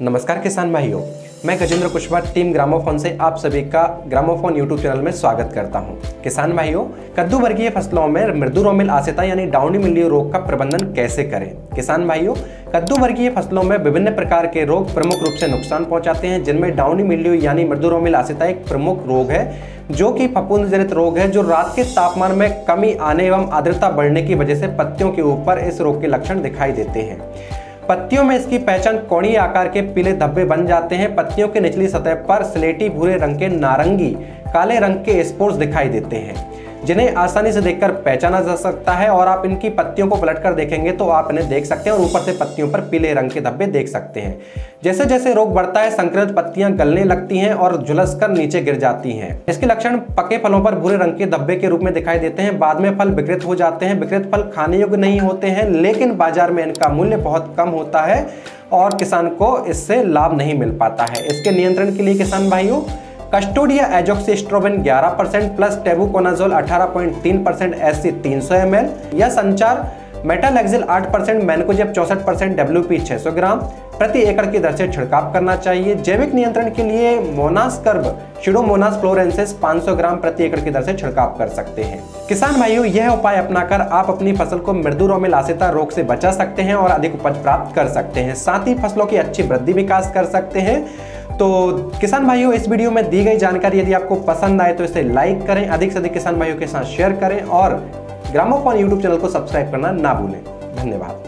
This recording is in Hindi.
नमस्कार किसान भाइयों, मैं गजेंद्र कुशवाहा, टीम ग्रामोफोन से आप सभी का ग्रामोफोन यूट्यूब चैनल में स्वागत करता हूँ। किसान भाइयों, कद्दू वर्गीय फ़सलों में मृदु रोमिल आसिता यानी डाउनी मिल्यू रोग का प्रबंधन कैसे करें? किसान भाइयों, कद्दू वर्गीय फ़सलों में विभिन्न प्रकार के रोग प्रमुख रूप से नुकसान पहुंचाते हैं, जिनमें डाउनी मिल्यू यानी मृदु रोमिल आसिता एक प्रमुख रोग है, जो कि फफूंद जनित रोग है, जो रात के तापमान में कमी आने एवं आर्द्रता बढ़ने की वजह से पत्तियों के ऊपर इस रोग के लक्षण दिखाई देते हैं। पत्तियों में इसकी पहचान कोणी आकार के पीले धब्बे बन जाते हैं। पत्तियों के निचली सतह पर स्लेटी भूरे रंग के नारंगी, काले रंग के स्पोर्स दिखाई देते हैं। जिन्हें आसानी से देखकर पहचाना जा सकता है और आप इनकी पत्तियों को पलट कर देखेंगे तो आप इन्हें देख सकते हैं और ऊपर से पत्तियों पर पीले रंग के धब्बे देख सकते हैं। जैसे जैसे रोग बढ़ता है, संक्रमित पत्तियाँ गलने लगती हैं और झुलस कर नीचे गिर जाती हैं। इसके लक्षण पके फलों पर भूरे रंग के धब्बे के रूप में दिखाई देते हैं। बाद में फल विकृत हो जाते हैं। विकृत फल खाने योग्य नहीं होते हैं, लेकिन बाज़ार में इनका मूल्य बहुत कम होता है और किसान को इससे लाभ नहीं मिल पाता है। इसके नियंत्रण के लिए किसान भाइयों Custodia azoxystrobin 11 percent plus tebuconazole 18.3 percent S C तीन सौ या संचार मेटालेक्सिल 8 परसेंट, मैनकोजेब चौसठ परसेंट डब्ल्यू पी छह ग्राम। प्रति एकड़ की दर से छिड़काव करना चाहिए। जैविक नियंत्रण के लिए मोनास कर्ब शिडोमोनास फ्लोरेंसिस 500 ग्राम प्रति एकड़ की दर से छिड़काव कर सकते हैं। किसान भाइयों, यह उपाय अपनाकर आप अपनी फ़सल को मृदु रोमिल आसिता रोग से बचा सकते हैं और अधिक उपज प्राप्त कर सकते हैं। साथ ही फ़सलों की अच्छी वृद्धि विकास कर सकते हैं। तो किसान भाइयों, इस वीडियो में दी गई जानकारी यदि आपको पसंद आए तो इसे लाइक करें, अधिक से अधिक किसान भाइयों के साथ शेयर करें और ग्रामोफोन यूट्यूब चैनल को सब्सक्राइब करना ना भूलें। धन्यवाद।